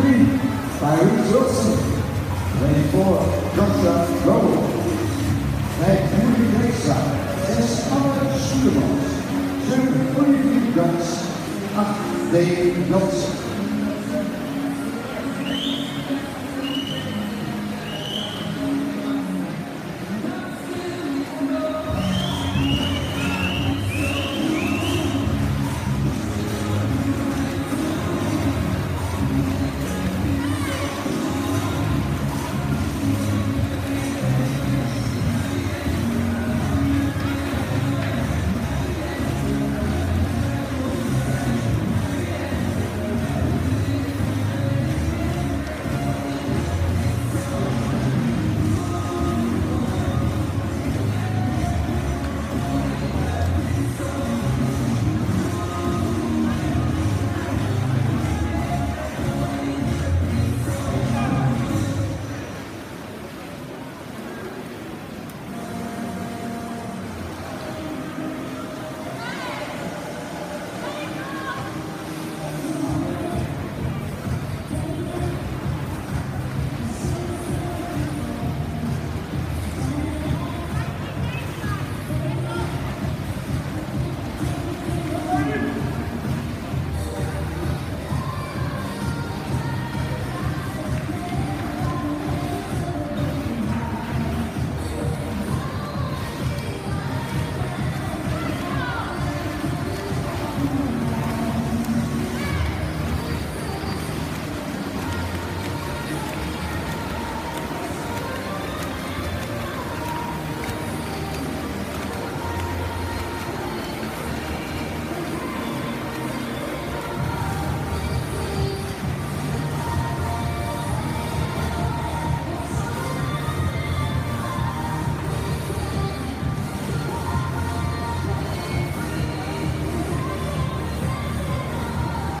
three, Tyrese Wilson. 24, Joshua Rowe. Bij Henry Lakeside, 6 Howard Schuurmans. 7, Olivier Gans. 8, Dave Johnson.